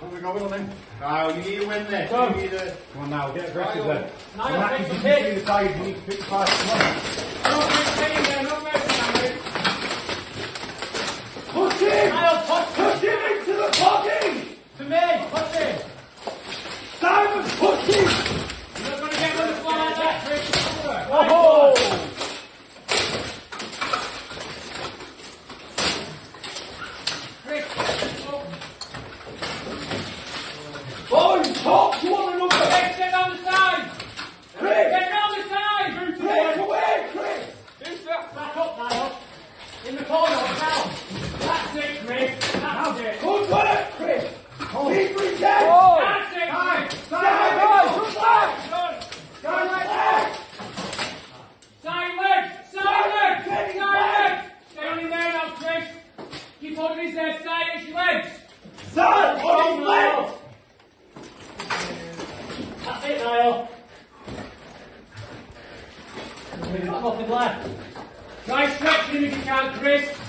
Where we going on then? Kyle, you need to win this. Go. You need to... Come on now, get aggressive then. Niall, And that take is the you pick. see the size, you need to pick the size. Come on. No great thing there, no great thing, Push him! Niall, push Push him into the body! to me, push him. Simon, push him! You're not going to get on the floor like that, Chris. Oh! Chris, oh, Boys, talk to one another! Chris, get on the side. Chris! Get on the side. Break away, Chris! Who's that? Back up, Niall. In the corner, down. That's it, Chris. That's it. Good work, Chris! Keep reaching! That's it, Chris. Side, guys, come back! Good. Guys, back! Side leg! Side leg! Get his Side leg! Stay on your there now, Chris. Keep holding his head side as your legs. Side, on his legs! That's it, Niall. There's nothing left. Try stretching if you can, Chris.